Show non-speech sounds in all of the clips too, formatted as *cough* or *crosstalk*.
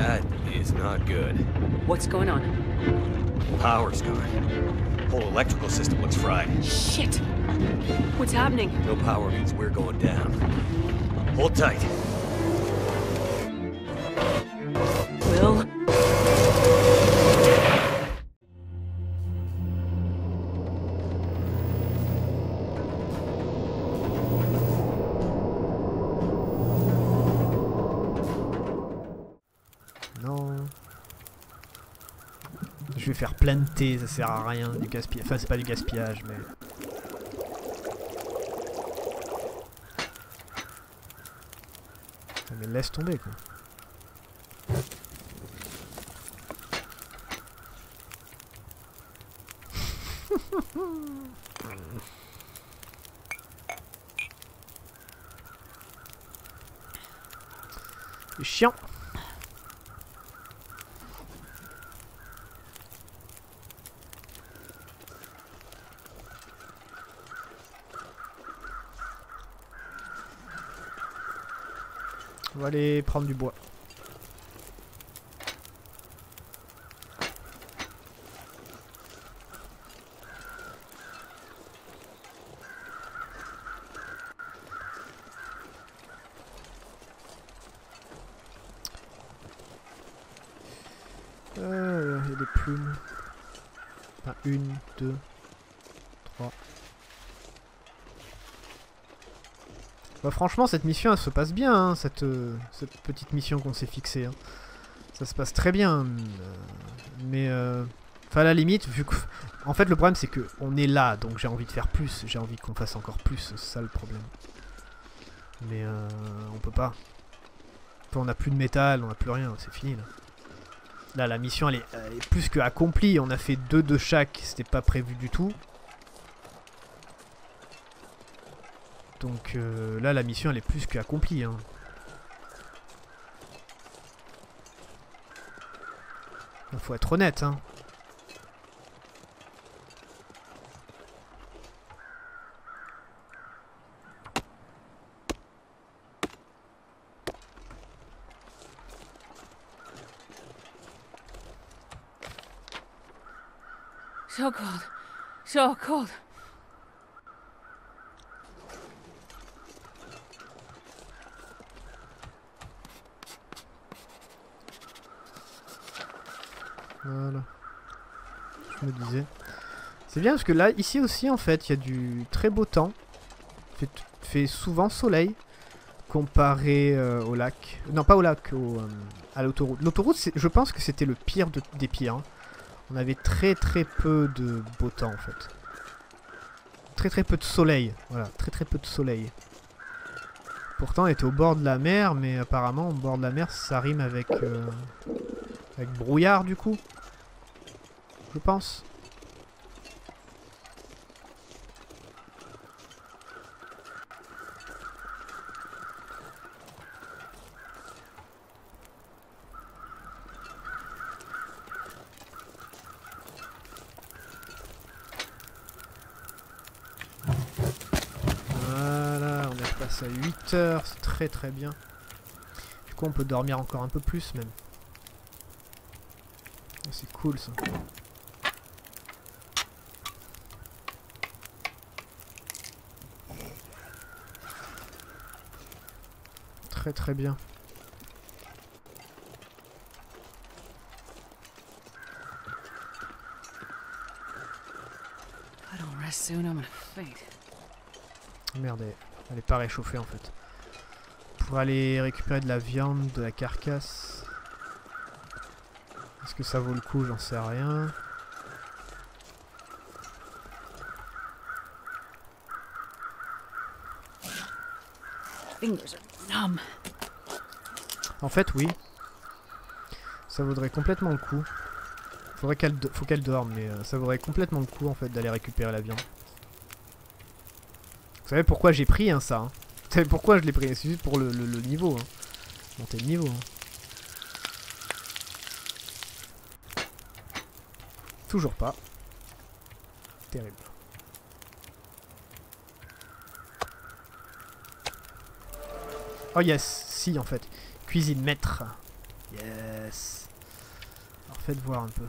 That is not good. What's going on? Power's gone. Whole electrical system looks fried. Shit! What's happening? No power means we're going down. Hold tight. Thé, ça sert à rien, du gaspillage. Enfin, c'est pas du gaspillage, mais. Mais laisse tomber, quoi. C'est chiant. On va aller prendre du bois. Euh, il y a des plumes. Enfin, une, deux, trois. Bah franchement cette mission se passe bien, hein, cette, euh, cette petite mission qu'on s'est fixée. hein. Ça se passe très bien. euh, mais euh, enfin à la limite, vu que... En fait le problème c'est que on est là, donc j'ai envie de faire plus, j'ai envie qu'on fasse encore plus, c'est ça le problème. Mais on peut pas. On a plus de métal, on a plus rien, c'est fini là. Là la mission elle est, elle est plus que accomplie, on a fait deux de chaque, c'était pas prévu du tout. Donc euh, là, la mission, elle est plus qu'accomplie. Hein. Faut être honnête. Hein. So cold. So cold. Voilà. Me disais. C'est bien parce que là, ici aussi, en fait, il y a du très beau temps. Fait, fait souvent soleil comparé euh, au lac. Non, pas au lac, au, euh, à l'autoroute. L'autoroute, je pense que c'était le pire de- des pires. hein. On avait très très peu de beau temps, en fait. Très très peu de soleil. Voilà, très très peu de soleil. Pourtant, on était au bord de la mer, mais apparemment, au bord de la mer, ça rime avec, euh, avec brouillard, du coup. Je pense. Voilà, on est passé à 8 heures, c'est très très bien. Du coup, on peut dormir encore un peu plus même. C'est cool ça. Très très bien. Merde, elle- elle est pas réchauffée en fait. Pour aller récupérer de la viande, de la carcasse. Est-ce que ça vaut le coup? J'en sais rien. Fingers are numb. En fait, oui. Ça vaudrait complètement le coup. Faudrait qu'elle faut qu'elle dorme, mais euh, ça vaudrait complètement le coup en fait d'aller récupérer la viande. Vous savez pourquoi j'ai pris hein, ça hein Vous savez pourquoi je l'ai pris? C'est juste pour le, niveau. Hein. Monter le niveau. Toujours pas. Terrible. Oh yes, si en fait. Cuisine maître. Yes. Alors faites voir un peu.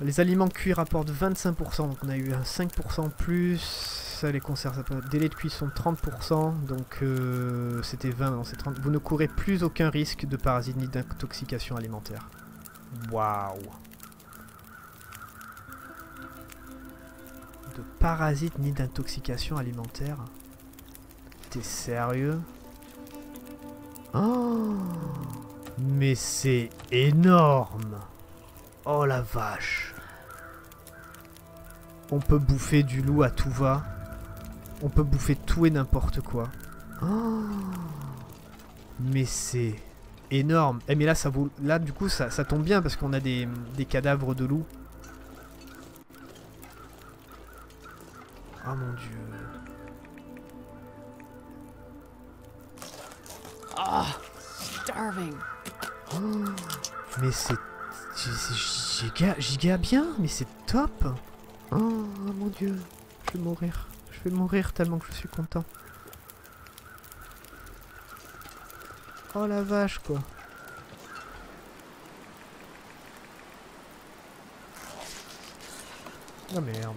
Les aliments cuits rapportent 25%, donc on a eu un 5% plus. Ça, les conserves, ça peut- délai de cuisson 30%, donc euh, c'était 20, non c'est 30. Vous ne courez plus aucun risque de parasite ni d'intoxication alimentaire. Waouh De parasite ni d'intoxication alimentaire T'es sérieux? Oh Mais c'est énorme Oh la vache On peut bouffer du loup à tout va. On peut bouffer tout et n'importe quoi. Oh Mais c'est énorme. Eh mais là ça vaut. Là du coup ça, ça tombe bien parce qu'on a des, des cadavres de loups. Oh mon dieu. Starving. Mais c'est. giga, giga bien, mais c'est top! Oh, oh mon dieu, je vais mourir. Je vais mourir tellement que je suis content. Oh la vache, quoi. Oh merde.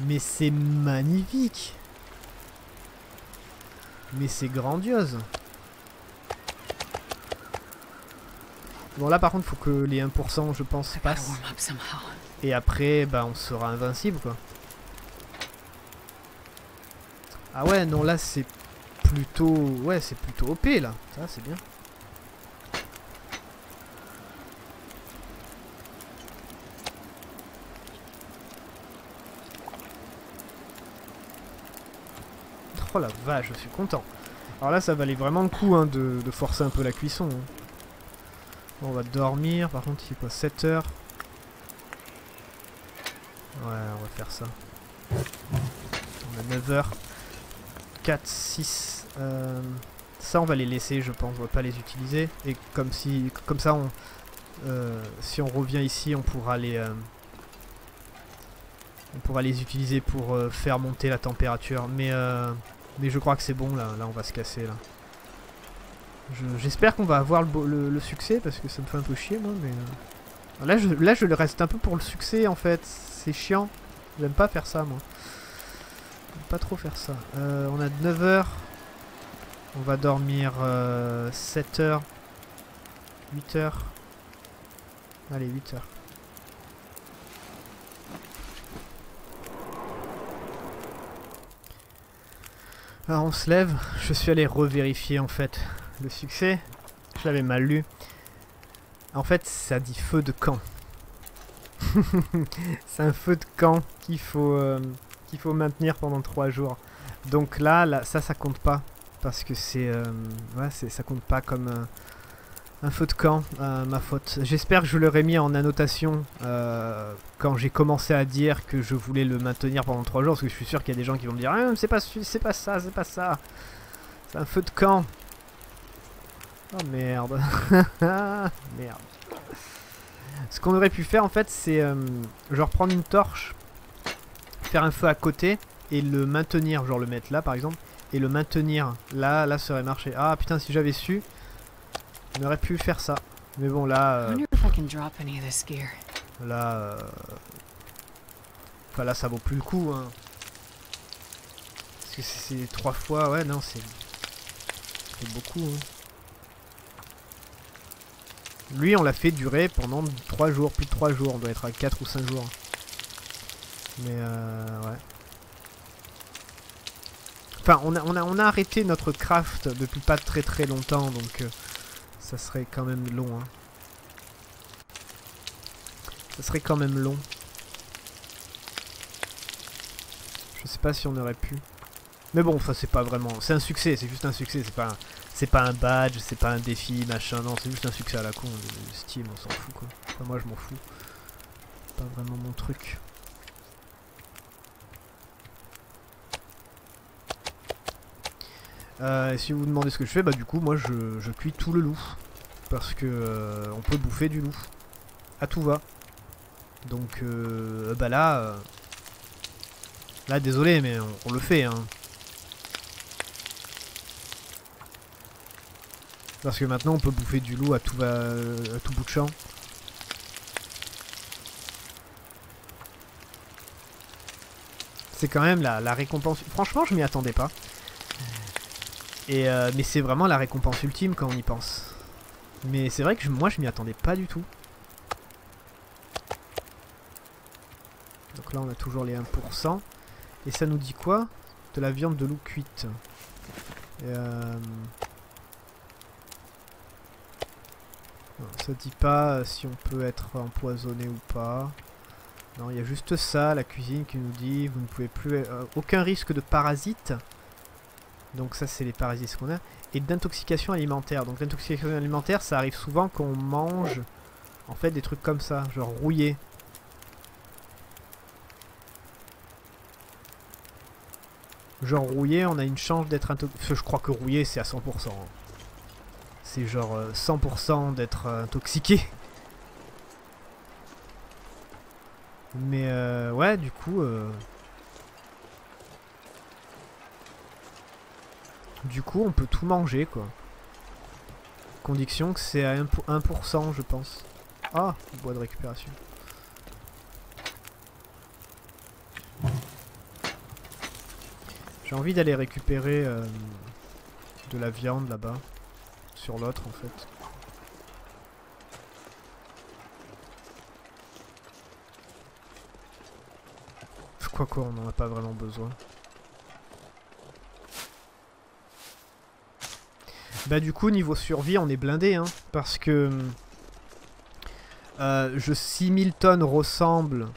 Mais c'est magnifique! Mais c'est grandiose. Bon là par contre faut que les 1% je pense passent. Et après bah on sera invincible quoi. Ah ouais non là c'est plutôt... Ouais c'est plutôt OP là. Ça c'est bien. Oh la vache, je suis content. Alors là, ça valait vraiment le coup hein, de, forcer un peu la cuisson. hein. Bon, on va dormir. Par contre, il est quoi 7 heures? Ouais, on va faire ça. On a 9 heures. 4, 6. euh, ça, on va les laisser, je pense. On va pas les utiliser. Et comme si, comme ça, on, euh, si on revient ici, on pourra les, euh, on pourra les utiliser pour faire monter la température. Mais mais je crois que c'est bon là, là on va se casser là. Je- J'espère qu'on va avoir le, le- succès parce que ça me fait un peu chier moi mais... euh, Là je, là je le reste un peu pour le succès en fait, c'est chiant. J'aime pas faire ça moi. J'aime pas trop faire ça. Euh, on a 9 heures. On va dormir 7 heures. 8 heures. Allez 8 heures. Alors on se lève, je suis allé revérifier en fait le succès. Je l'avais mal lu. En fait, ça dit feu de camp. *laughs* c'est un feu de camp qu'il faut, euh, qu'il faut maintenir pendant 3 jours. Donc là, ça, ça compte pas. Parce que c'est. euh, ouais, ça compte pas comme euh, un feu de camp, ma faute. J'espère que je l'aurais mis en annotation euh, quand j'ai commencé à dire que je voulais le maintenir pendant 3 jours. Parce que je suis sûr qu'il y a des gens qui vont me dire Ah, c'est pas, su- c'est pas ça, c'est pas ça. C'est un feu de camp. Oh merde. *laughs* merde. Ce qu'on aurait pu faire en fait, c'est euh, genre prendre une torche, faire un feu à côté et le maintenir, genre le mettre là par exemple, et le maintenir là, là ça aurait marché. Ah putain, si j'avais su, on aurait pu faire ça. Mais bon là, euh, là, euh, enfin là ça vaut plus le coup. Hein. Parce que c'est trois fois, ouais non c'est, c'est beaucoup. Hein. Lui, on l'a fait durer pendant 3 jours, plus de 3 jours. On doit être à 4 ou 5 jours. Mais euh, ouais. Enfin, on a, on, a, on a arrêté notre craft depuis pas très très longtemps, donc euh, ça serait quand même long. Hein. Ça serait quand même long. Je sais pas si on aurait pu. Mais bon, enfin c'est pas vraiment... C'est un succès, c'est juste un succès, c'est pas un... Pas un badge, c'est pas un défi, machin, non, c'est juste un succès à la con de Steam, on s'en fout quoi. Enfin, moi je m'en fous. Pas vraiment mon truc. Euh, et si vous vous demandez ce que je fais, bah du coup moi je cuis tout le loup. Parce que euh, on peut bouffer du loup. À tout va. Donc euh, bah là, euh, Là, désolé, mais on, le fait. Hein. Parce que maintenant, on peut bouffer du loup à tout, va, à tout bout de champ. C'est quand même la, la récompense. Franchement, je m'y attendais pas. Et euh, mais c'est vraiment la récompense ultime quand on y pense. Mais c'est vrai que moi, je m'y attendais pas du tout. Donc là, on a toujours les 1%. Et ça nous dit quoi? De la viande de loup cuite. Euh, non, ça dit pas si on peut être empoisonné ou pas. Non, il y a juste ça, la cuisine qui nous dit vous ne pouvez plus... euh, aucun risque de parasites. Donc ça, c'est les parasites qu'on a. Et d'intoxication alimentaire. Donc l'intoxication alimentaire, ça arrive souvent quand on mange en fait des trucs comme ça, genre rouillé. Genre rouillé, on a une chance d'être intoxiqué. Je crois que rouillé, c'est à 100%. hein. C'est genre euh, 100% d'être euh, intoxiqué. Mais euh, ouais, du coup... euh, Du coup, on peut tout manger, quoi. Condition que c'est à 1%, pour- 1%, je pense. Ah, bois de récupération. J'ai envie d'aller récupérer euh, de la viande là-bas. Sur l'autre, en fait. Je crois qu'on n'en a pas vraiment besoin. Bah du coup niveau survie on est blindé hein, parce que euh, je 6000 tonnes ressemble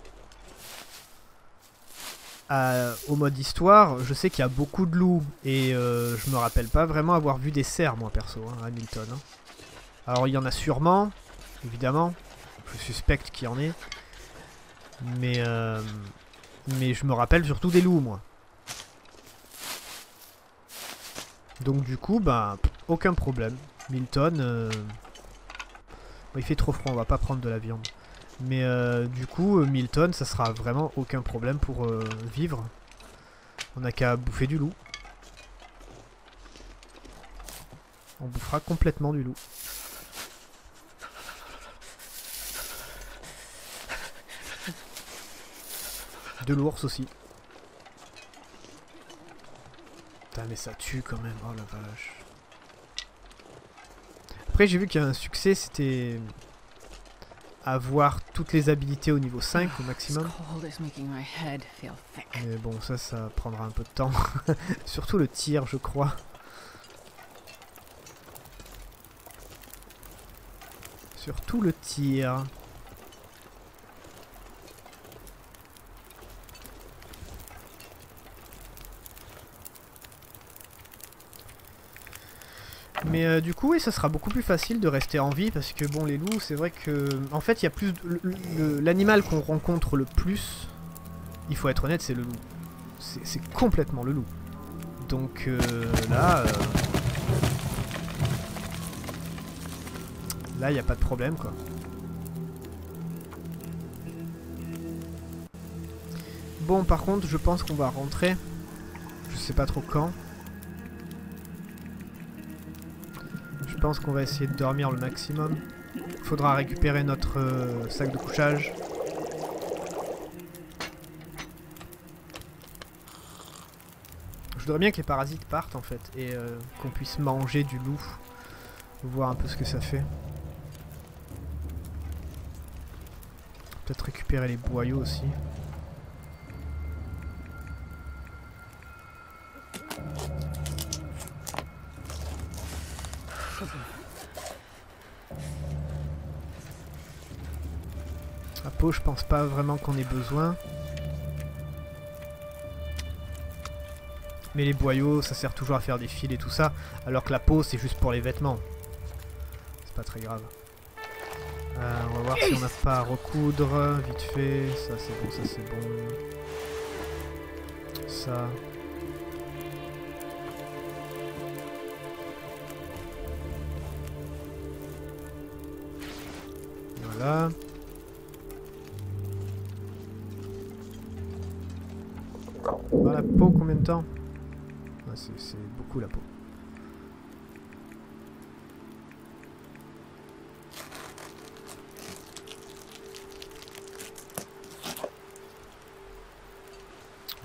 au mode histoire. Je sais qu'il y a beaucoup de loups et euh, je me rappelle pas vraiment avoir vu des cerfs moi perso hein, à 1000 tonnes. hein. Alors il y en a sûrement, évidemment. Je suspecte qu'il y en ait. Mais, euh, mais je me rappelle surtout des loups moi. Donc du coup, bah, aucun problème. Milton, euh, bon, il fait trop froid, on va pas prendre de la viande. Mais euh, du coup, euh, Milton, ça sera vraiment aucun problème pour vivre. On n'a qu'à bouffer du loup. On bouffera complètement du loup. De l'ours aussi. Putain, mais ça tue quand même. Oh la vache. Après, j'ai vu qu'il y a un succès, c'était avoir toutes les habilités au niveau 5 au maximum. Mais bon, ça, ça prendra un peu de temps. *laughs* Surtout le tir, je crois. Surtout le tir. Mais euh, du coup, oui, ça sera beaucoup plus facile de rester en vie parce que bon, les loups, c'est vrai que en fait, il y a plus l'animal qu'on rencontre le plus. Il faut être honnête, c'est le loup. C'est complètement le loup. Donc euh, là, euh, là, il y a pas de problème quoi. Bon, par contre, je pense qu'on va rentrer. Je sais pas trop quand. Je pense qu'on va essayer de dormir le maximum? Faudra récupérer notre euh, sac de couchage. Je voudrais bien que les parasites partent en fait et euh, qu'on puisse manger du loup. Voir un peu ce que ça fait. Peut-être récupérer les boyaux aussi. Je pense pas vraiment qu'on ait besoin. Mais les boyaux, ça sert toujours à faire des fils et tout ça. Alors que la peau, c'est juste pour les vêtements. C'est pas très grave. Euh, on va voir si on n'a pas à recoudre. Vite fait. Ça, c'est bon, ça, c'est bon. Ça. Voilà. La peau, combien de temps? Ah, c'est- beaucoup la peau.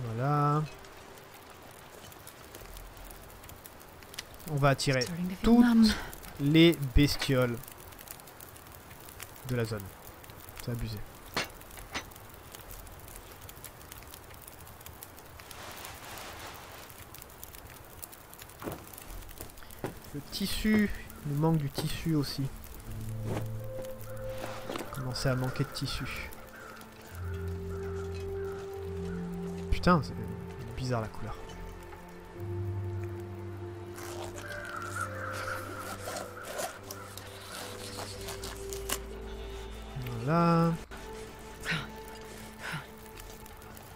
Voilà. On va attirer toutes les bestioles de la zone. C'est abusé. Tissu, il nous manque du tissu aussi. Commencer à manquer de tissu. Putain, c'est bizarre la couleur. Voilà.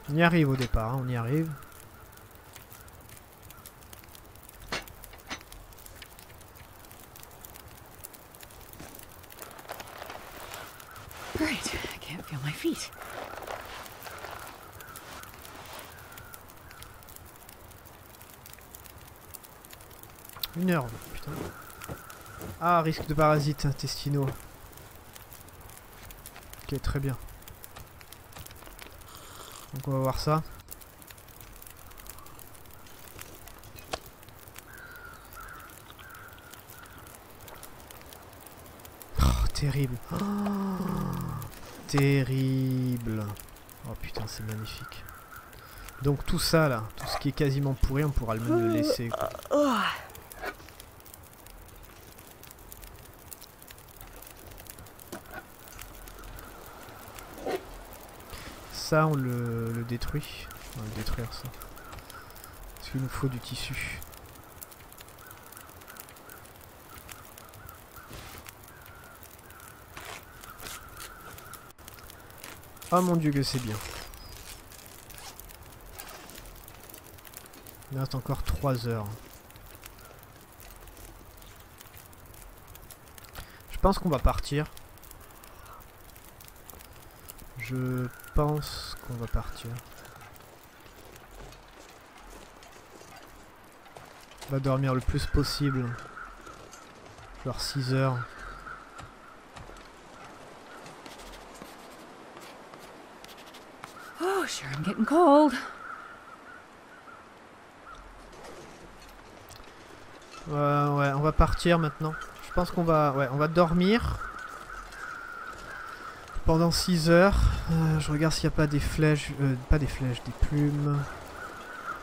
On y arrive au départ, hein, on y arrive. Great. I can't feel my feet. Une heure, putain. Ah, risque de parasites intestinaux. Ok, très bien. Donc on va voir ça. Oh, terrible. Oh, terrible. Oh putain, c'est magnifique. Donc tout ça là, tout ce qui est quasiment pourri, on pourra le laisser. quoi. Ça, on le, détruit. On le détruire, ça. Parce qu'il nous faut du tissu. Oh mon dieu que c'est bien. Il reste encore 3 heures. Je pense qu'on va partir. Je pense qu'on va partir. On va dormir le plus possible. Genre 6 heures. Oh, sure, I'm getting cold. Ouais, ouais, on va partir maintenant. Je pense qu'on va, ouais, on va dormir pendant 6 heures. Euh, je regarde s'il n'y a pas des flèches, euh, pas des flèches, des plumes.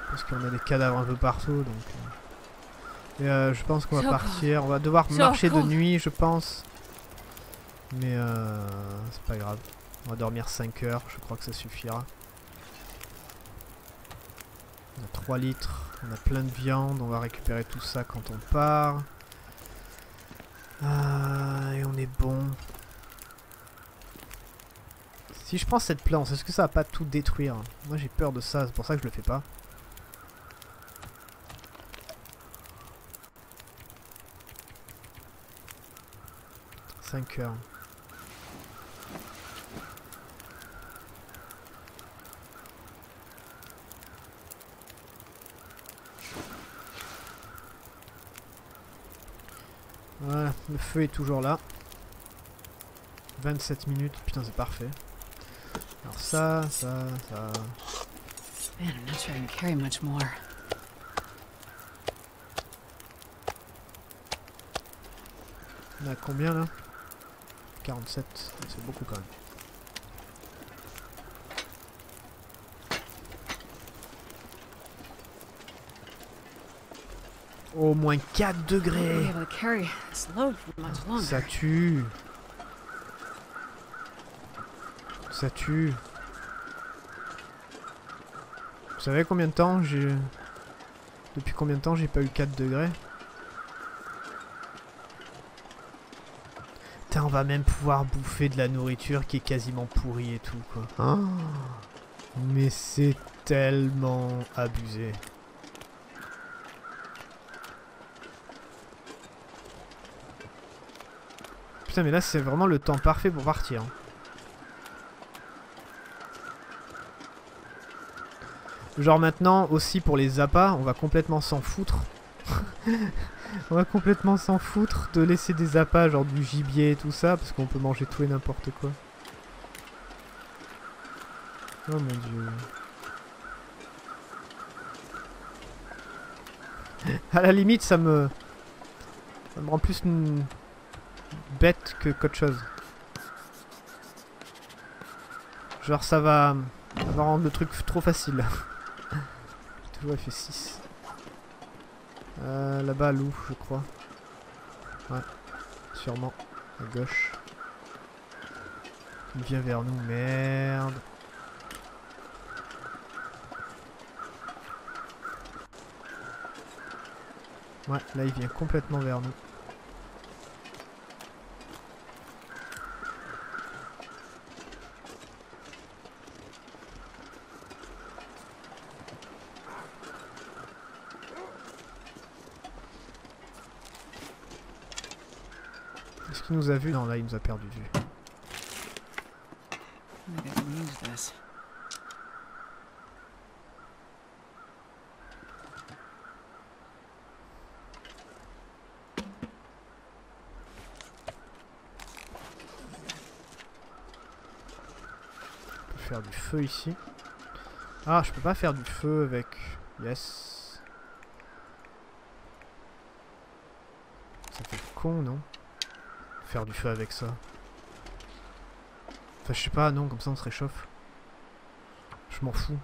Parce qu'on a des cadavres un peu partout, donc. euh. Et euh, je pense qu'on va partir. On va devoir marcher de nuit, je pense. Mais euh, c'est pas grave. On va dormir 5 heures, je crois que ça suffira. On a 3 litres, on a plein de viande, on va récupérer tout ça quand on part. Et on est bon. Si je prends cette plante, est-ce que ça va pas tout détruire Moi j'ai peur de ça, c'est pour ça que je le fais pas. Heures. Voilà, le feu est toujours là. 27 minutes, putain c'est parfait. Alors ça, ça, ça... Man, I'm not sure I can carry much more. On a combien là? 47, c'est beaucoup quand même. Au moins 4 I'll be degrés able to carry this load for much longer. Ça tue Ça tue Vous savez combien de temps j'ai... Depuis combien de temps j'ai pas eu 4 degrés? Putain, on va même pouvoir bouffer de la nourriture qui est quasiment pourrie et tout, quoi. Ah, mais c'est tellement abusé. Putain, mais là, c'est vraiment le temps parfait pour partir. hein. Genre maintenant aussi pour les appâts, on va complètement s'en foutre. *laughs* on va complètement s'en foutre de laisser des appâts, genre du gibier et tout ça, parce qu'on peut manger tout et n'importe quoi. Oh mon dieu. *laughs* À la limite, ça me... Ça me rend plus une... bête que qu'autre chose. Genre ça va... Ça va rendre le truc trop facile. *laughs* Toujours il fait 6. Euh, Là-bas, loup, je crois. Ouais, sûrement. À gauche. Il vient vers nous, merde. Ouais, là il vient complètement vers nous. Est-ce qu'il nous a vu Non, là il nous a perdu de vue. Faire du feu ici. Ah, je peux pas faire du feu avec... Yes. Ça fait con, non? Faire du feu avec ça. Enfin, je sais pas, non, comme ça on se réchauffe. Je m'en fous.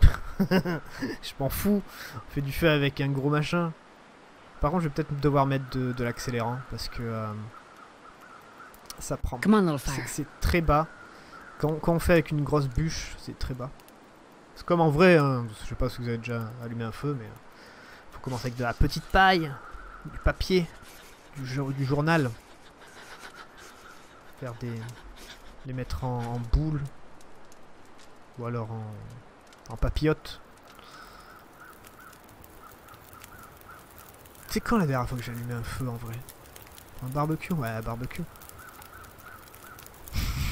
*laughs* je m'en fous. On fait du feu avec un gros machin. Par contre, je vais peut-être devoir mettre de, de l'accélérant parce que euh, ça prend. C'est très bas. Quand, quand on fait avec une grosse bûche, c'est très bas. C'est comme en vrai, hein, je sais pas si vous avez déjà allumé un feu, mais euh, faut commencer avec de la petite paille, du papier, du journal. Faire des. les mettre en, boule. Ou alors en, en papillote. C'est quand la dernière fois que j'ai allumé un feu en vrai? Un barbecue? Ouais, un barbecue.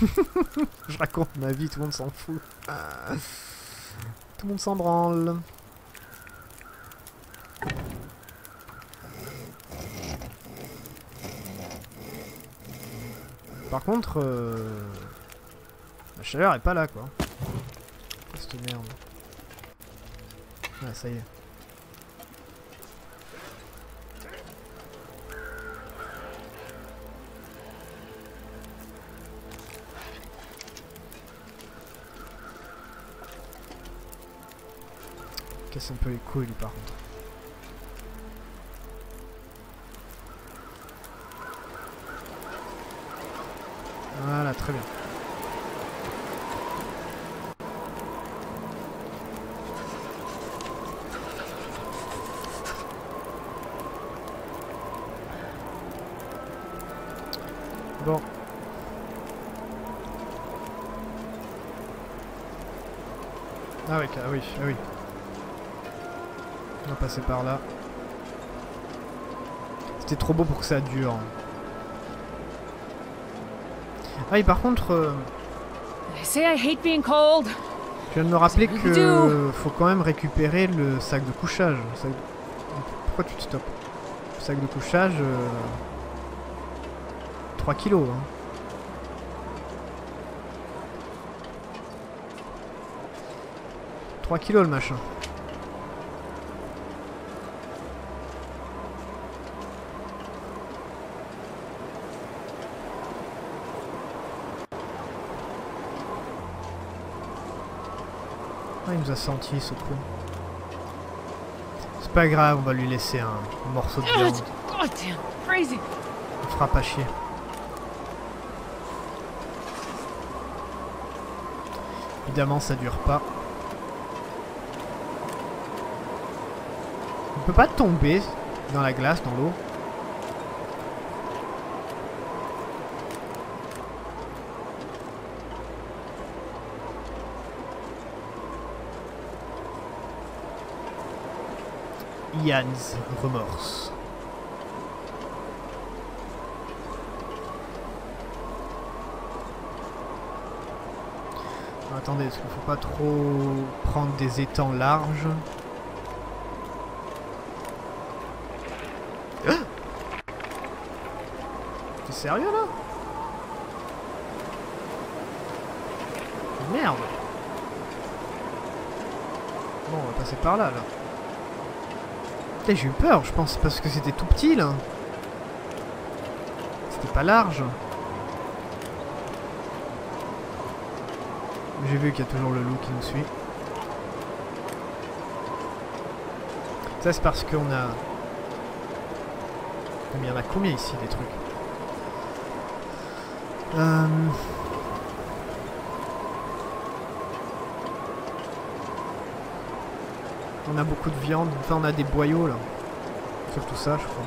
*laughs* Je raconte ma vie, tout le monde s'en fout. Tout le monde s'en branle. Par contre, euh, la chaleur est pas là quoi. Oh, Cette merde. Ah, ça y est. Casse un peu les couilles par contre. Voilà, très bien. Bon. Ah oui, ah oui, ah oui. On va passer par là. C'était trop beau pour que ça dure. Ah oui, par contre, euh, je viens de me rappeler que euh, faut quand même récupérer le sac de couchage. le sac de- Pourquoi tu te stoppes Le sac de couchage... euh, 3 kilos. Hein. « 3 kilos le machin. Nous a senti ce con. C'est pas grave, on va lui laisser un morceau de Oh, viande. crazy. On fera pas chier. Évidemment, ça dure pas. On peut pas tomber dans la glace, dans l'eau. Ian's remorse. Attendez, parce qu'il faut pas trop prendre des étangs larges. Ah T'es sérieux là Merde Bon, on va passer par là, là. J'ai eu peur, je pense, parce que c'était tout petit, là. C'était pas large. J'ai vu qu'il y a toujours le loup qui nous suit. Ça, c'est parce qu'on a... Mais il y en a combien ici, des trucs? Euh... On a beaucoup de viande. Enfin, on a des boyaux, là. Surtout ça, je crois.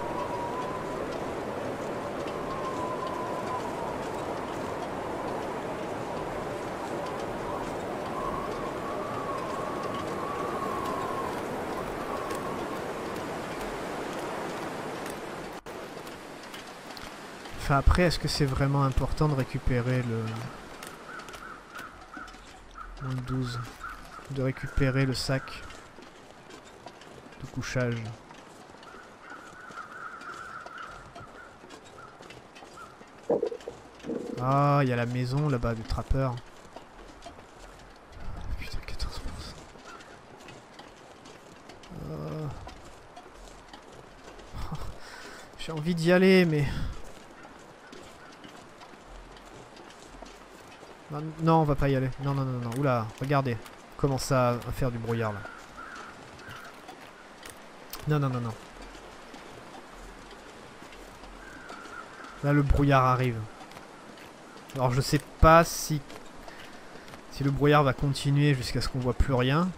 Enfin après, est-ce que c'est vraiment important de récupérer le... Moins 12. De récupérer le sac? Ah, il y a la maison là-bas du trappeur. Putain, 14%. Euh. *laughs* J'ai envie d'y aller, mais... Non, on va pas y aller. Non, non, non, non. Oula, regardez. Commence à faire du brouillard là. Non, non, non, non. Là, le brouillard arrive. Alors, je sais pas si... Si le brouillard va continuer jusqu'à ce qu'on voit plus rien.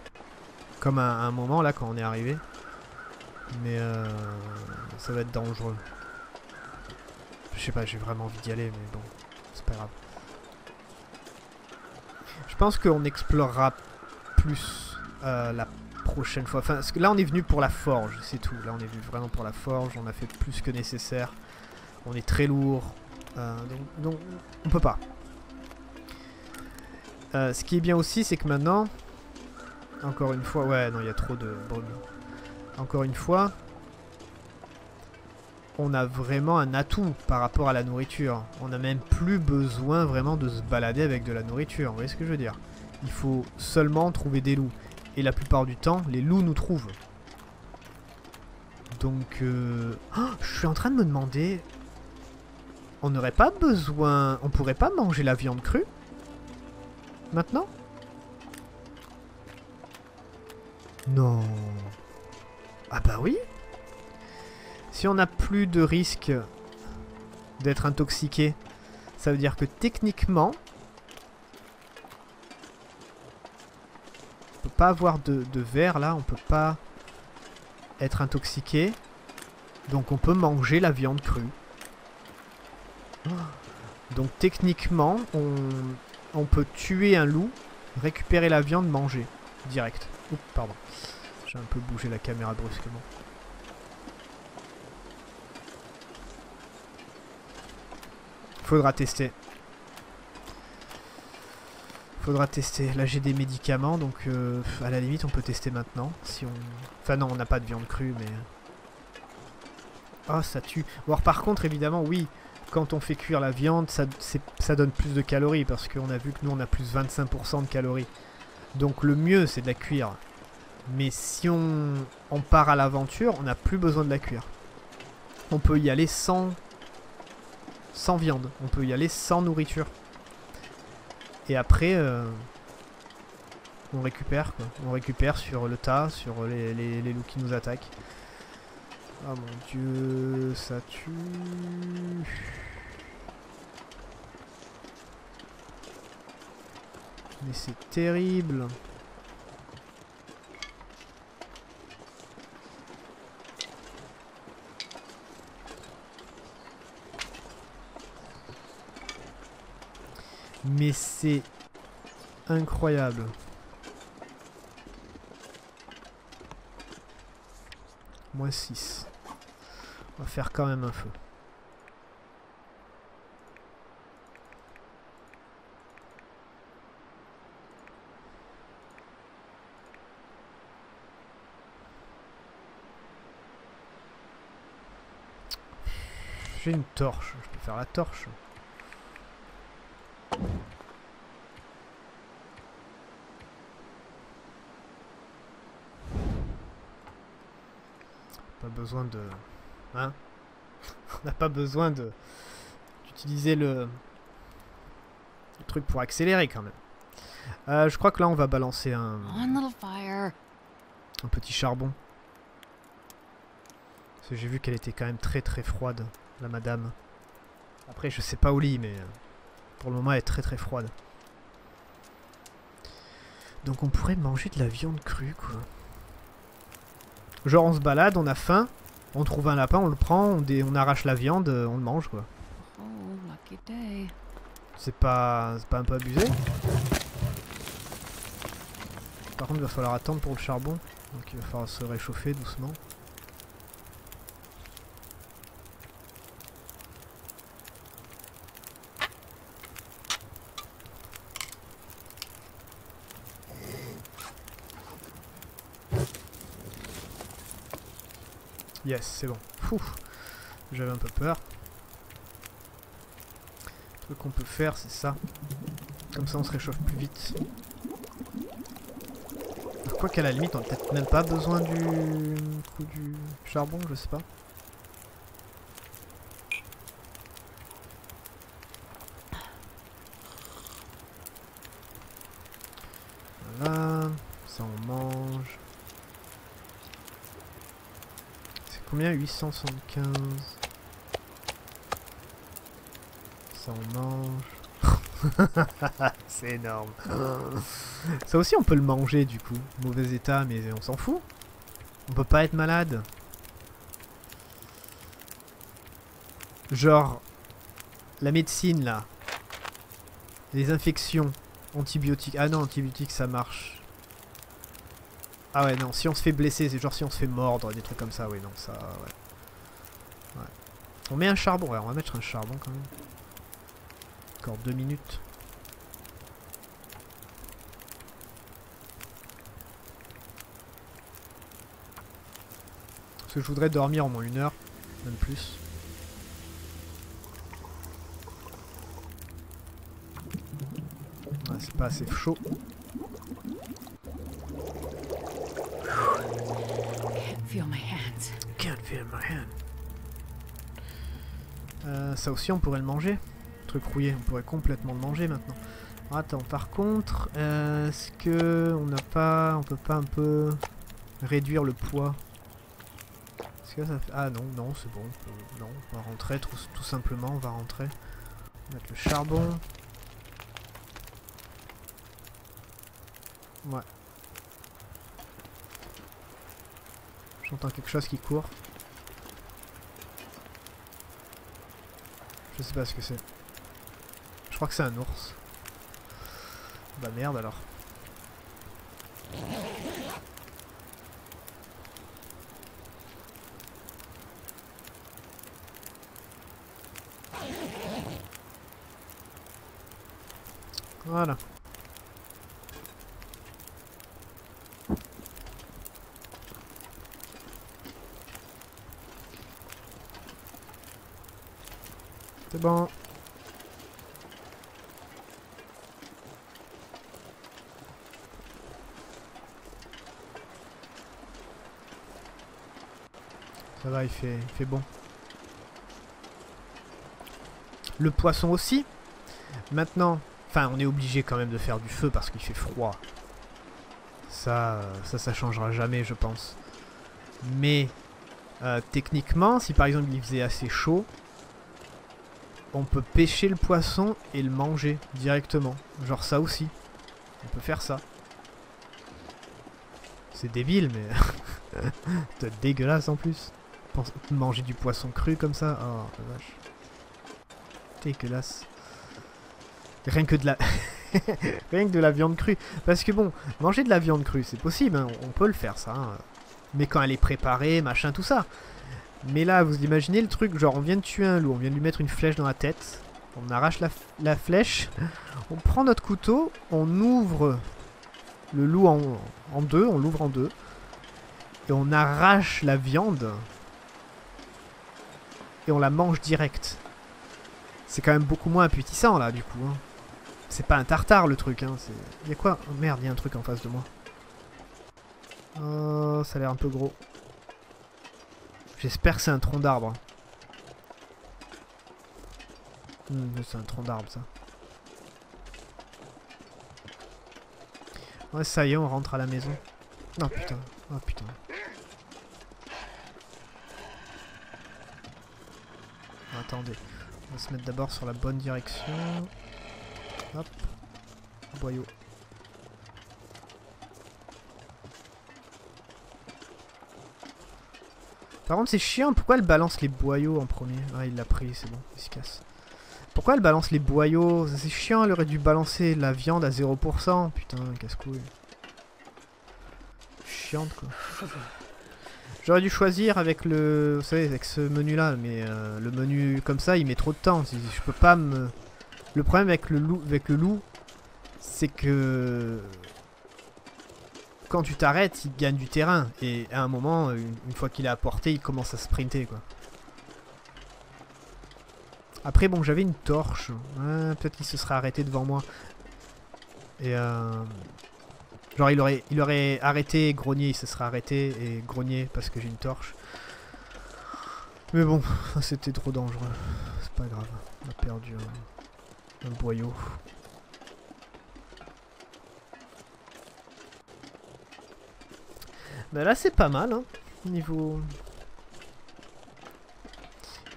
Comme à, un moment, là, quand on est arrivé. Mais euh, ça va être dangereux. Je sais pas, j'ai vraiment envie d'y aller, mais bon, c'est pas grave. Je pense qu'on explorera plus euh, la prochaine fois. Là, on est venu pour la forge, c'est tout. Là, on est venu vraiment pour la forge. On a fait plus que nécessaire. On est très lourd. Euh, donc, donc, on peut pas. Euh, ce qui est bien aussi, c'est que maintenant... Encore une fois... Ouais, non, il y a trop de Encore une fois... On a vraiment un atout par rapport à la nourriture. On n'a même plus besoin vraiment de se balader avec de la nourriture. Vous voyez ce que je veux dire? Il faut seulement trouver des loups. Et la plupart du temps, les loups nous trouvent. Donc, euh... oh, je suis en train de me demander... On n'aurait pas besoin... On pourrait pas manger la viande crue Maintenant? Non. Ah bah oui Si on n'a plus de risque d'être intoxiqué, ça veut dire que techniquement, pas avoir de, verre là, on peut pas être intoxiqué. Donc on peut manger la viande crue. Donc techniquement, on, on peut tuer un loup, récupérer la viande, manger. Direct. Oups, pardon. J'ai un peu bougé la caméra brusquement. Faudra tester. Faudra tester. Là j'ai des médicaments donc euh, à la limite on peut tester maintenant. Si on... Enfin non on n'a pas de viande crue mais... Oh ça tue. Bon par contre évidemment oui, quand on fait cuire la viande ça, ça donne plus de calories parce qu'on a vu que nous on a plus 25% de calories. Donc le mieux c'est de la cuire. Mais si on, on part à l'aventure on n'a plus besoin de la cuire. On peut y aller sans, sans viande. On peut y aller sans nourriture. Et après, euh, on récupère quoi. On récupère sur le tas, sur les, loups qui nous attaquent. Oh mon dieu, ça tue. Mais c'est terrible. Mais c'est incroyable. Moins 6. On va faire quand même un feu. J'ai une torche, je peux faire la torche. Besoin de... Hein *laughs* On n'a pas besoin de... d'utiliser le... le truc pour accélérer quand même. Euh, je crois que là on va balancer un, un petit charbon. Parce que j'ai vu qu'elle était quand même très très froide, la madame. Après je sais pas au lit mais euh, pour le moment elle est très très froide. Donc on pourrait manger de la viande crue quoi. Genre on se balade, on a faim, on trouve un lapin, on le prend, on, dé- on arrache la viande, euh, on le mange quoi. C'est pas, pas un peu abusé Par contre, il va falloir attendre pour le charbon. Donc il va falloir se réchauffer doucement. Yes, c'est bon. J'avais un peu peur. Le truc qu'on peut faire, c'est ça. Comme ça, on se réchauffe plus vite. Quoi qu'à la limite, on a peut-être même pas besoin du du charbon, je sais pas. Voilà, ça on mange. C'est combien? 875 Ça on mange. *laughs* C'est énorme. Ça aussi on peut le manger du coup. Mauvais état mais on s'en fout. On peut pas être malade. Genre la médecine là. Les infections. Antibiotiques. Ah non, antibiotiques ça marche. Ah ouais non, si on se fait blesser, c'est genre si on se fait mordre, des trucs comme ça, oui non, ça ouais. Ouais. On met un charbon, ouais, on va mettre un charbon quand même. Encore deux minutes. Parce que je voudrais dormir au moins une heure, même plus. Ouais, c'est pas assez chaud. Can't feel my hands. Can't feel my hand. Euh, ça aussi, on pourrait le manger. Truc rouillé, on pourrait complètement le manger maintenant. Attends, par contre, euh, est-ce que on n'a pas, on peut pas un peu réduire le poids? Est-ce que ça fait... Ah non, non, c'est bon. Non, on va rentrer tout, tout simplement, on va rentrer. On va mettre le charbon. Ouais. J'entends quelque chose qui court. Je sais pas ce que c'est. Je crois que c'est un ours. Bah merde alors. Voilà. Bon. Ça va, il fait, il fait bon. Le poisson aussi. Maintenant, enfin, on est obligé quand même de faire du feu parce qu'il fait froid. Ça, euh, ça, ça changera jamais, je pense. Mais euh, techniquement, si par exemple il faisait assez chaud, on peut pêcher le poisson et le manger directement. Genre ça aussi. On peut faire ça. C'est débile, mais... *laughs* C'est dégueulasse en plus. Manger du poisson cru comme ça. Oh, la vache. Dégueulasse. Rien que de la... *laughs* Rien que de la viande crue. Parce que bon, manger de la viande crue, c'est possible. hein, On peut le faire, ça. hein. Mais quand elle est préparée, machin, tout ça. Mais là, vous imaginez le truc, genre on vient de tuer un loup, on vient de lui mettre une flèche dans la tête, on arrache la, flèche, *laughs* on prend notre couteau, on ouvre le loup en, deux, on l'ouvre en deux, et on arrache la viande. et on la mange direct. C'est quand même beaucoup moins appétissant là du coup. hein. C'est pas un tartare le truc. Hein. Il y a quoi? Oh, Merde, il y a un truc en face de moi. Oh, ça a l'air un peu gros. J'espère que c'est un tronc d'arbre. Hmm, c'est un tronc d'arbre ça. Ouais, ça y est, on rentre à la maison. Non, putain. Oh putain. Attendez. On va se mettre d'abord sur la bonne direction. Hop. Boyau. Par contre, c'est chiant. Pourquoi elle balance les boyaux en premier? Ah, il l'a pris, c'est bon. Il se casse. Pourquoi elle balance les boyaux? C'est chiant, elle aurait dû balancer la viande à 0%. Putain, casse-couille. Chiante, quoi. J'aurais dû choisir avec le... Vous savez, avec ce menu-là, mais euh, le menu comme ça, il met trop de temps. Je peux pas me... Le problème avec le loup, avec le loup c'est que... Quand tu t'arrêtes, il gagne du terrain. Et à un moment, une, une fois qu'il est à portée, il commence à sprinter, quoi. Après, bon, j'avais une torche. Peut-être qu'il se serait arrêté devant moi. Et euh... Genre, il aurait, il aurait arrêté, grogné, il se serait arrêté et grogné parce que j'ai une torche. Mais bon, *laughs* c'était trop dangereux. C'est pas grave. On a perdu un, un boyau. Bah là, c'est pas mal, hein. Niveau...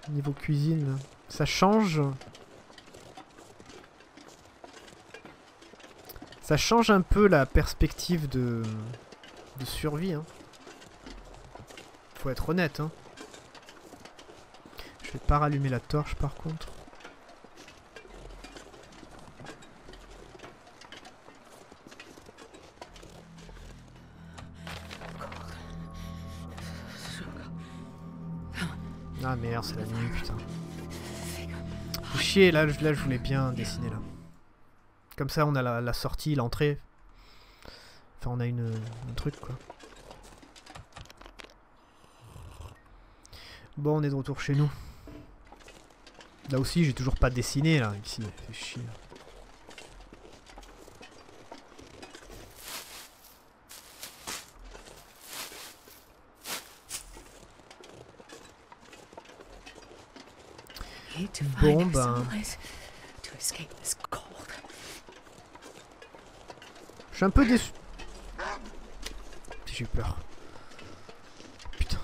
Niveau cuisine. Ça change. Ça change un peu la perspective de, de survie. Hein. Faut être honnête. Hein. Je vais pas rallumer la torche par contre. Merde, c'est la nuit, putain. Fait chier, là, je- là je voulais bien dessiner là. Comme ça on a la, sortie, l'entrée. Enfin on a une, un truc quoi. Bon on est de retour chez nous. Là aussi j'ai toujours pas dessiné là, ici, fait chier. Need Bon, ben. someplace to escape this cold. Je suis un peu déçu. J'ai eu peur. Putain.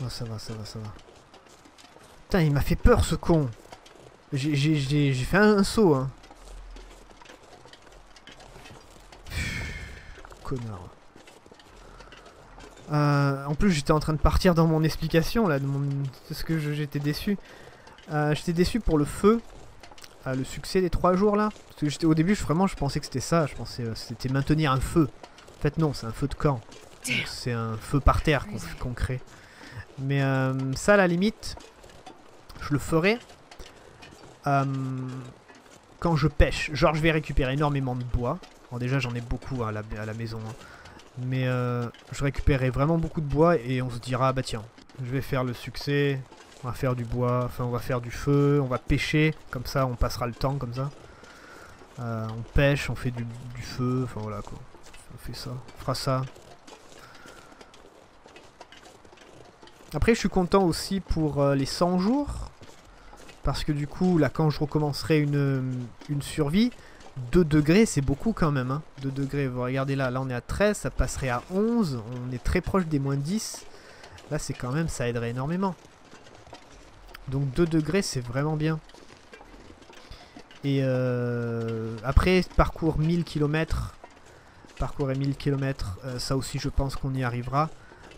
Oh, ça va, ça va, ça va. Putain, il m'a fait peur ce con. J'ai fait un, un saut, hein. Connard. Euh, en plus, j'étais en train de partir dans mon explication là, de mon... c'est ce que j'étais déçu. Euh, j'étais déçu pour le feu, euh, le succès des trois jours là. Parce que j'étais au début, je, vraiment, je pensais que c'était ça. Je pensais c'était maintenir un feu. En fait, non, c'est un feu de camp. C'est un feu par terre qu'on crée. Mais ça, à la limite, je le ferai quand je pêche. Genre, je vais récupérer énormément de bois. Bon, déjà, j'en ai beaucoup hein, à, la, à la maison. hein. Mais euh, je récupérerai vraiment beaucoup de bois et on se dira, bah tiens, je vais faire le succès. On va faire du bois, enfin on va faire du feu, on va pêcher, comme ça on passera le temps comme ça. Euh, on pêche, on fait du, feu, enfin voilà quoi. On fait ça, on fera ça. Après je suis content aussi pour euh, les 100 jours. Parce que du coup là quand je recommencerai une survie, 2 degrés c'est beaucoup quand même. Hein. 2 degrés, vous regardez là, là on est à 13, ça passerait à 11, on est très proche des moins 10. Là c'est quand même, ça aiderait énormément. Donc 2 degrés, c'est vraiment bien. Et euh, après, parcours 1000 km. Parcourir 1000 km, ça aussi, je pense qu'on y arrivera.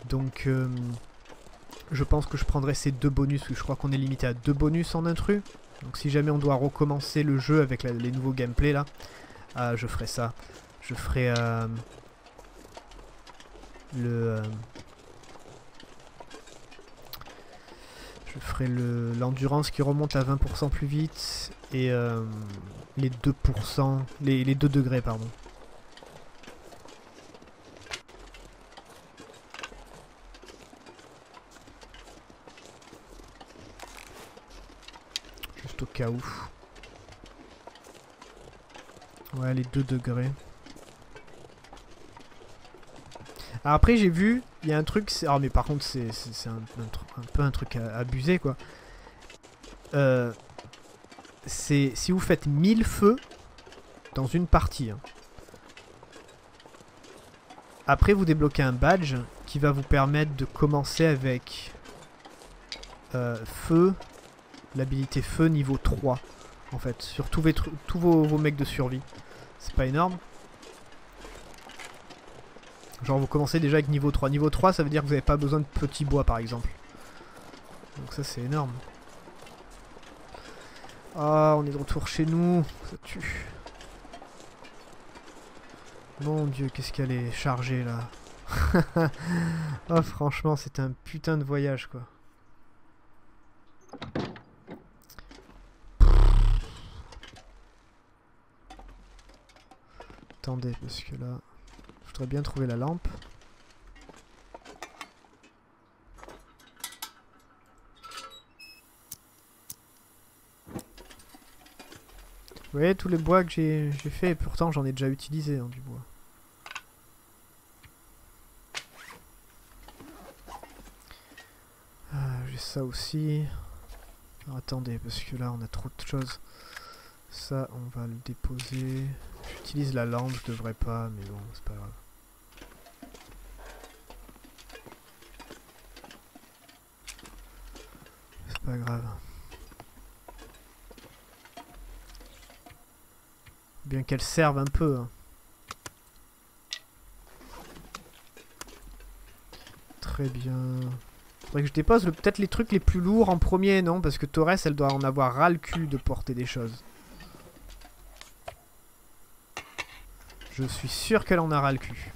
Donc, euh, je pense que je prendrai ces deux bonus. parce que Je crois qu'on est limité à deux bonus en intrus. Donc, si jamais on doit recommencer le jeu avec les nouveaux gameplays là, euh, je ferai ça. Je ferai euh, le. euh, Je ferai le- l'endurance qui remonte à 20% plus vite et euh, les 2%, les, les 2 degrés pardon. Au cas où. Ouais, les 2 degrés. Alors après, j'ai vu, il y a un truc. Ah, mais par contre, c'est un, un peu un truc abusé, quoi. Euh, c'est si vous faites 1000 feux dans une partie. hein. Après, vous débloquez un badge qui va vous permettre de commencer avec euh, feu, l'habilité feu niveau 3, en fait, sur tous, vos mecs de survie. C'est pas énorme. Genre, vous commencez déjà avec niveau 3. Niveau 3, ça veut dire que vous n'avez pas besoin de petits bois, par exemple. Donc ça, c'est énorme. Ah, on est de retour chez nous. Ça tue. Mon dieu, qu'est-ce qu'elle est chargée là. oh, *laughs* franchement, c'est un putain de voyage quoi. Attendez, parce que là, je voudrais bien trouver la lampe. Vous voyez tous les bois que j'ai fait, et pourtant j'en ai déjà utilisé hein, du bois. Ah, j'ai ça aussi. Alors, attendez, parce que là on a trop de choses. Ça, on va le déposer. J'utilise la lampe, je devrais pas, mais bon, c'est pas grave. C'est pas grave. Bien qu'elle serve un peu. hein. Très bien. Faudrait que je dépose peut-être les trucs les plus lourds en premier, non? Parce que Torres, elle doit en avoir ras le cul de porter des choses. Je suis sûr qu'elle en a ras le cul.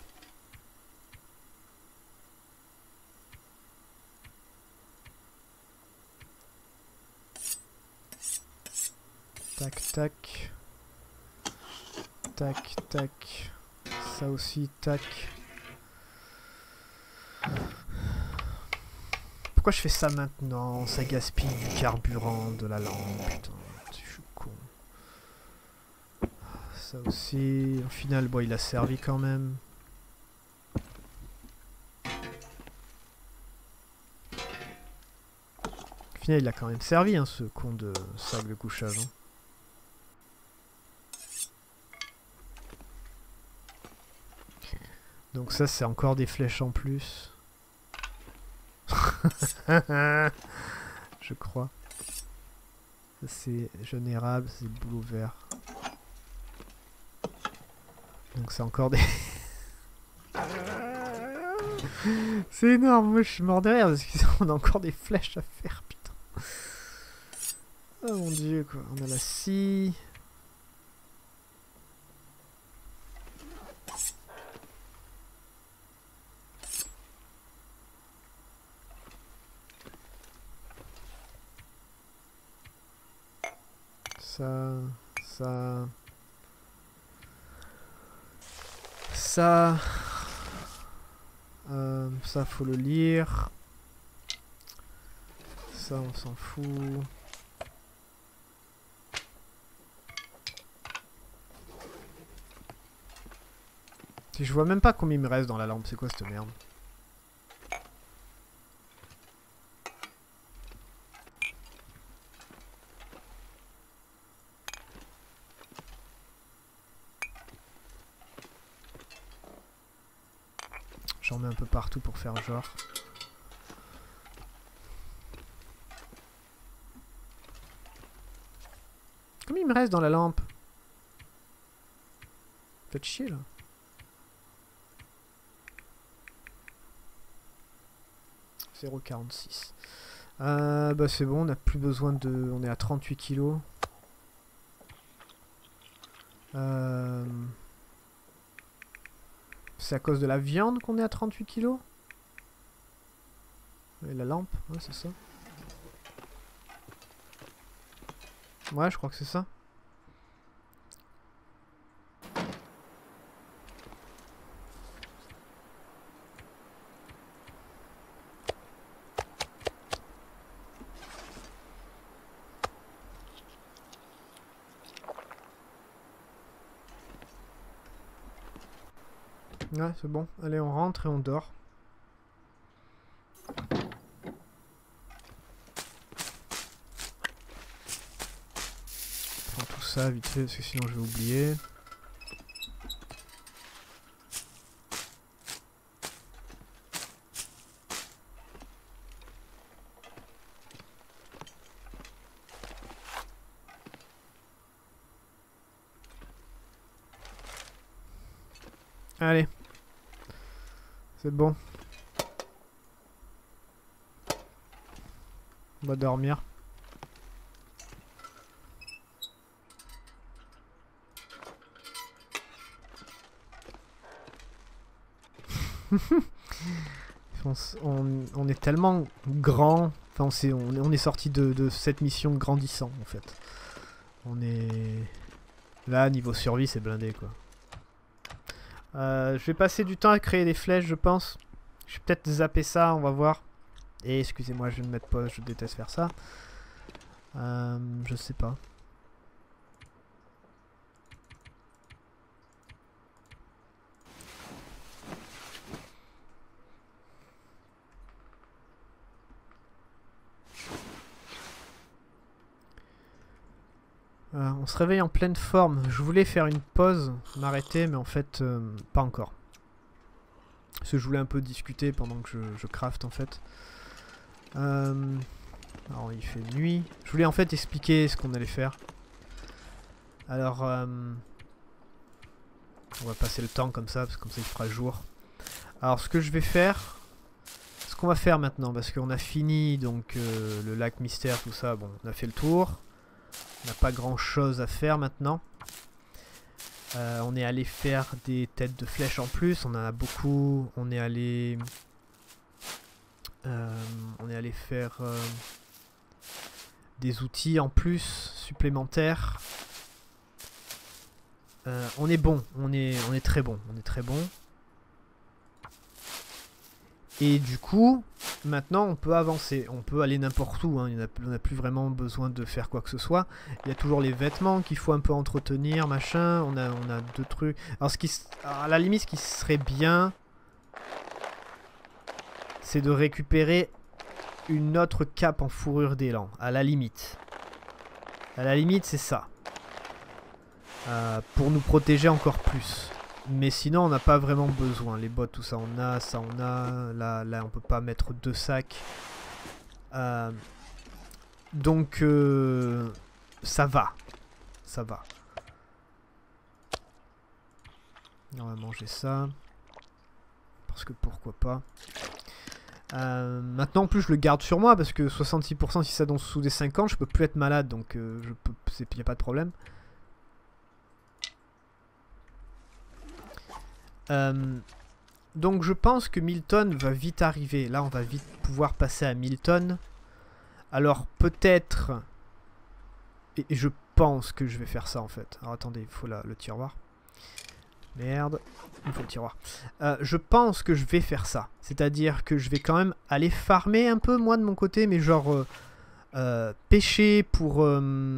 Tac, tac. Tac, tac. Ça aussi, tac. Pourquoi je fais ça maintenant Ça gaspille du carburant, de la lampe, je suis con. Ça aussi, au final, bon, il a servi quand même. Au final, il a quand même servi, hein, ce con de sac de couchage. hein. Donc ça, c'est encore des flèches en plus. *laughs* Je crois. C'est jaune érable, c'est boulot vert. Donc c'est encore des... *laughs* c'est énorme, moi je suis mort derrière parce qu'on *laughs* a encore des flèches à faire, putain. Oh mon dieu quoi, on a la scie. Ça, ça, ça, euh, ça faut le lire. Ça on s'en fout. Je vois même pas combien il me reste dans la lampe, c'est quoi cette merde J'en mets un peu partout pour faire genre. Combien il me reste dans la lampe Faites chier là. « 0,46. Euh, bah c'est bon, on n'a plus besoin de... On est à 38 kilos. Euh... C'est à cause de la viande qu'on est à 38 kilos? Et la lampe, c'est ça. Ouais, je crois que c'est ça. Ouais, c'est bon. Allez, on rentre et on dort. Vite fait parce que sinon je vais oublier. Allez. C'est bon. On va dormir. *laughs* on, est tellement grand. Enfin, on, est, sorti de, cette mission grandissant en fait. On est. Là, niveau survie, c'est blindé quoi. Euh, je vais passer du temps à créer des flèches, je pense. Je vais peut-être zapper ça, on va voir. Et excusez-moi, je vais ne mettre pas, je déteste faire ça. Euh, je sais pas. Euh, on se réveille en pleine forme. Je voulais faire une pause, m'arrêter, mais en fait, euh, pas encore. Parce que je voulais un peu discuter pendant que je, je craft en fait. Euh, alors il fait nuit. Je voulais en fait expliquer ce qu'on allait faire. Alors, euh, on va passer le temps comme ça, parce que comme ça il fera jour. Alors ce que je vais faire, ce qu'on va faire maintenant, parce qu'on a fini donc le lac mystère, tout ça, bon, on a fait le tour. On n'a pas grand chose à faire maintenant. Euh, on est allé faire des têtes de flèches en plus, on en a beaucoup. On est allé. euh, on est allé faire euh, des outils en plus supplémentaires. On est bon, on est, on est très bon, on est très bon. Et du coup, maintenant on peut avancer, on peut aller n'importe où, hein, on n'a plus vraiment besoin de faire quoi que ce soit. Il y a toujours les vêtements qu'il faut un peu entretenir, machin, on a, deux trucs. Alors, à la limite, ce qui serait bien, c'est de récupérer une autre cape en fourrure d'élan, à la limite. À la limite, c'est ça. Euh, pour nous protéger encore plus. Mais sinon, on n'a pas vraiment besoin. Les bottes, tout ça, on a. Ça, on a. Là, là on peut pas mettre deux sacs. Euh, donc, euh, ça va. Ça va. On va manger ça. Parce que pourquoi pas. Euh, maintenant, en plus, je le garde sur moi parce que 66% si ça donne sous des 50, je peux plus être malade. Donc. Il a pas de problème. Euh, donc je pense que Milton va vite arriver. Là, on va vite pouvoir passer à Milton. Alors peut-être... Et, je pense que je vais faire ça en fait. Alors attendez, il faut le tiroir. Merde, il faut le tiroir. Euh, je pense que je vais faire ça. C'est-à-dire que je vais quand même aller farmer un peu moi de mon côté, mais genre... euh, pêcher pour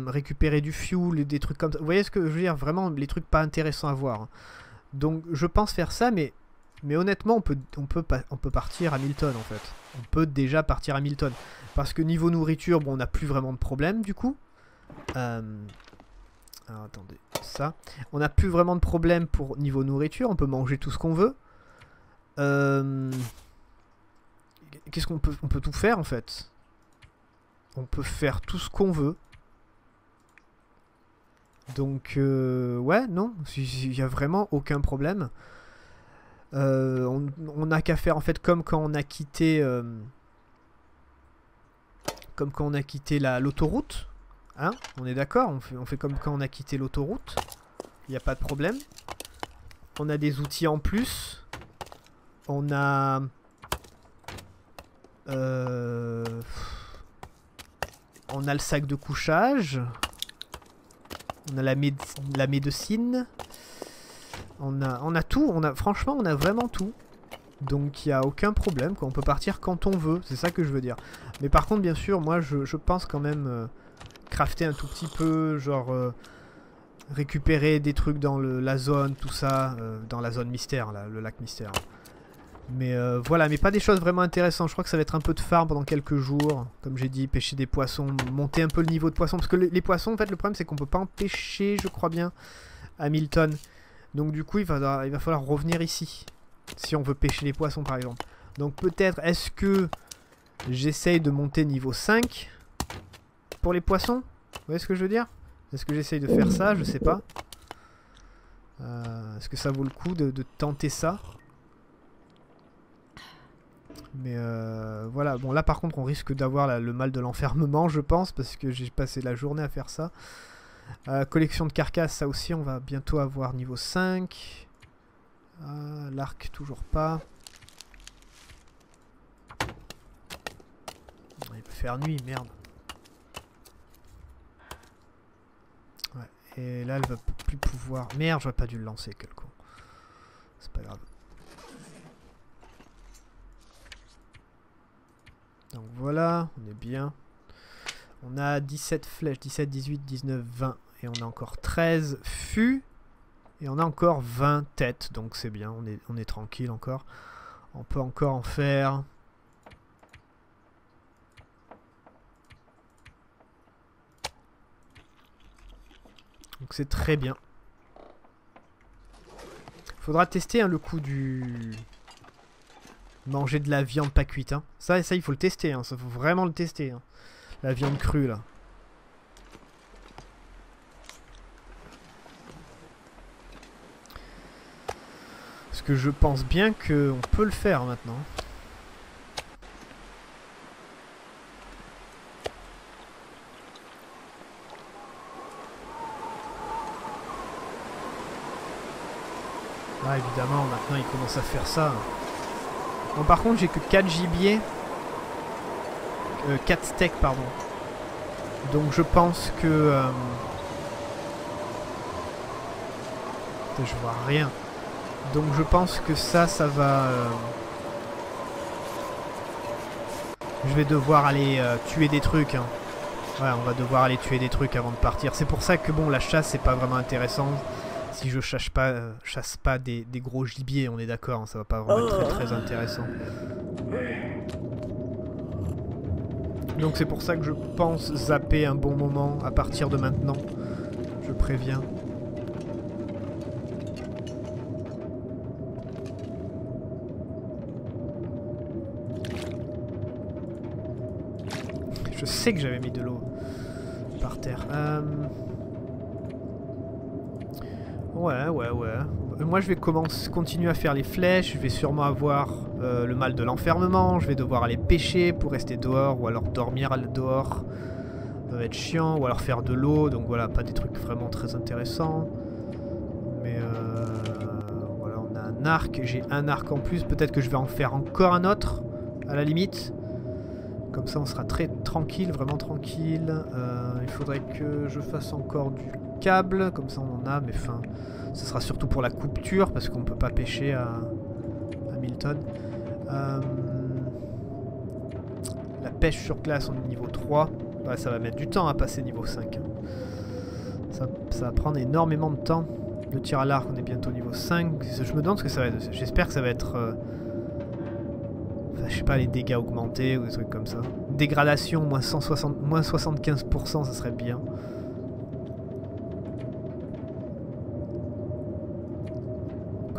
récupérer du fuel et des trucs comme ça. Vous voyez ce que je veux dire? Vraiment, les trucs pas intéressants à voir. hein. Donc je pense faire ça, mais, mais honnêtement, on peut, on, peut on peut partir à Milton en fait. On peut déjà partir à Milton. Parce que niveau nourriture, bon, on n'a plus vraiment de problème du coup. Euh, attendez, ça. On n'a plus vraiment de problème pour niveau nourriture, on peut manger tout ce qu'on veut. Euh, Qu'est-ce qu'on peut... On peut tout faire en fait? On peut faire tout ce qu'on veut. Donc, euh, ouais, non, il n'y a vraiment aucun problème. Euh, on n'a qu'à faire en fait comme quand on a quitté, euh, comme quand on a quitté la l'autoroute, hein On est d'accord on fait, on fait comme quand on a quitté l'autoroute. Il n'y a pas de problème. On a des outils en plus. On a, euh, on a le sac de couchage. On a la, méde- la médecine. On a, tout. On a, franchement, on a vraiment tout. Donc il n'y a aucun problème. Quoi. On peut partir quand on veut. C'est ça que je veux dire. Mais par contre, bien sûr, moi, je, pense quand même euh, crafter un tout petit peu. Genre, euh, récupérer des trucs dans la zone, tout ça, euh, dans la zone mystère, le lac mystère. Mais euh, voilà, mais pas des choses vraiment intéressantes. Je crois que ça va être un peu de farm pendant quelques jours. Comme j'ai dit, pêcher des poissons, monter un peu le niveau de poisson. Parce que le- les poissons, en fait, le problème c'est qu'on peut pas en pêcher, je crois bien, à Milton. Donc du coup, il va, falloir revenir ici. Si on veut pêcher les poissons, par exemple. Donc peut-être, est-ce que j'essaye de monter niveau 5 pour les poissons? Vous voyez ce que je veux dire? Est-ce que j'essaye de faire ça? Je sais pas. Euh, Est-ce que ça vaut le coup de tenter ça? Mais euh, voilà, bon là par contre on risque d'avoir le mal de l'enfermement je pense parce que j'ai passé la journée à faire ça. Euh, collection de carcasses, ça aussi on va bientôt avoir niveau 5. Ah, L'arc toujours pas. Il peut faire nuit, merde. Ouais, et là elle va plus pouvoir... Merde, j'aurais pas dû le lancer, quel con. C'est pas grave. Donc voilà, on est bien. On a 17 flèches, 17, 18, 19, 20. Et on a encore 13 fûts. Et on a encore 20 têtes. Donc c'est bien, on est, tranquille encore. On peut encore en faire... Donc c'est très bien. Faudra tester hein, le coup du... Manger de la viande pas cuite. Hein. Ça, ça, il faut le tester. Hein. Ça faut vraiment le tester. hein. La viande crue, là. Parce que je pense bien qu'on peut le faire maintenant. Ah évidemment, maintenant il commence à faire ça. Bon par contre j'ai que 4 gibiers. Euh, 4 steaks pardon. Donc je pense que... euh, je vois rien. Donc je pense que ça, ça va... euh, Je vais devoir aller euh, tuer des trucs. hein. Ouais, on va devoir aller tuer des trucs avant de partir. C'est pour ça que bon, la chasse, c'est pas vraiment intéressant. Si je chasse pas, euh, chasse pas des, gros gibiers, on est d'accord, hein, ça va pas vraiment être très très intéressant. Donc c'est pour ça que je pense zapper un bon moment à partir de maintenant. Je préviens. Je sais que j'avais mis de l'eau par terre. Euh, Ouais, ouais, ouais. Euh, Moi, je vais commencer, continuer à faire les flèches. Je vais sûrement avoir euh, le mal de l'enfermement. Je vais devoir aller pêcher pour rester dehors ou alors dormir dehors. Ça va être chiant. Ou alors faire de l'eau. Donc voilà, pas des trucs vraiment très intéressants. Mais euh, voilà, on a un arc. J'ai un arc en plus. Peut-être que je vais en faire encore un autre à la limite. Comme ça, on sera très tranquille, vraiment tranquille. Euh, il faudrait que je fasse encore du câble, comme ça on en a, mais enfin, ce sera surtout pour la couture, parce qu'on peut pas pêcher à, à Milton. Euh, la pêche sur glace, on est niveau 3. Ouais, ça va mettre du temps à passer niveau 5. hein. Ça, ça va prendre énormément de temps. Le tir à l'arc, on est bientôt niveau 5. Je me demande ce que ça va être. J'espère que ça va être... euh, je sais pas, les dégâts augmentés ou des trucs comme ça. Dégradation, moins, 160, moins 75%, ça serait bien.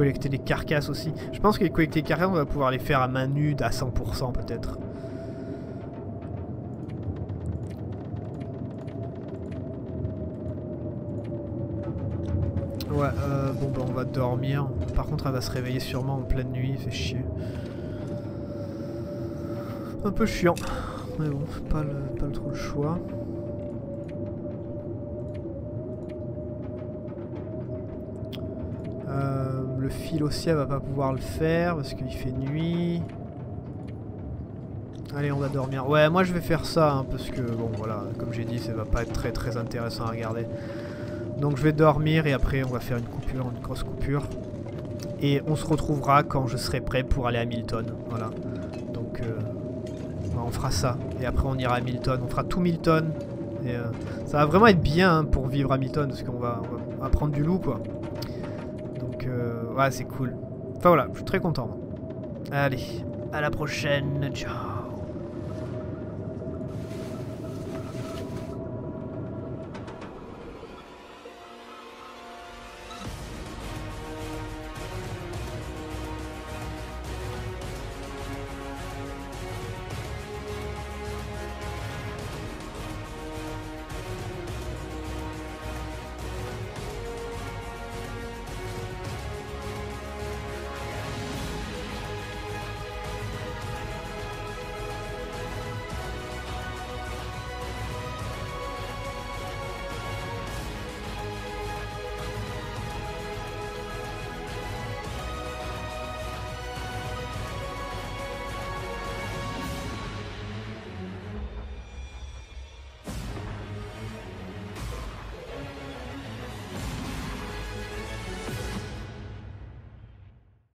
Collecter les carcasses aussi. Je pense que les collecter les carcasses, on va pouvoir les faire à main nue à 100% peut-être. Ouais, euh, bon bah on va dormir. Par contre, elle va se réveiller sûrement en pleine nuit, fait chier. Un peu chiant. Mais bon, pas pas le trop le choix. Euh, le fil aussi, elle va pas pouvoir le faire parce qu'il fait nuit. Allez, on va dormir. Ouais, moi je vais faire ça hein, parce que, bon, voilà, comme j'ai dit, ça va pas être très très intéressant à regarder. Donc je vais dormir et après on va faire une coupure, une grosse coupure. Et on se retrouvera quand je serai prêt pour aller à Milton. Voilà. Donc euh, bah, on fera ça. Et après on ira à Milton. On fera tout Milton. Et euh, ça va vraiment être bien hein, pour vivre à Milton parce qu'on va, on va- prendre du loup quoi. Ouais, c'est cool. Enfin voilà, je suis très content. Allez, à la prochaine. Ciao.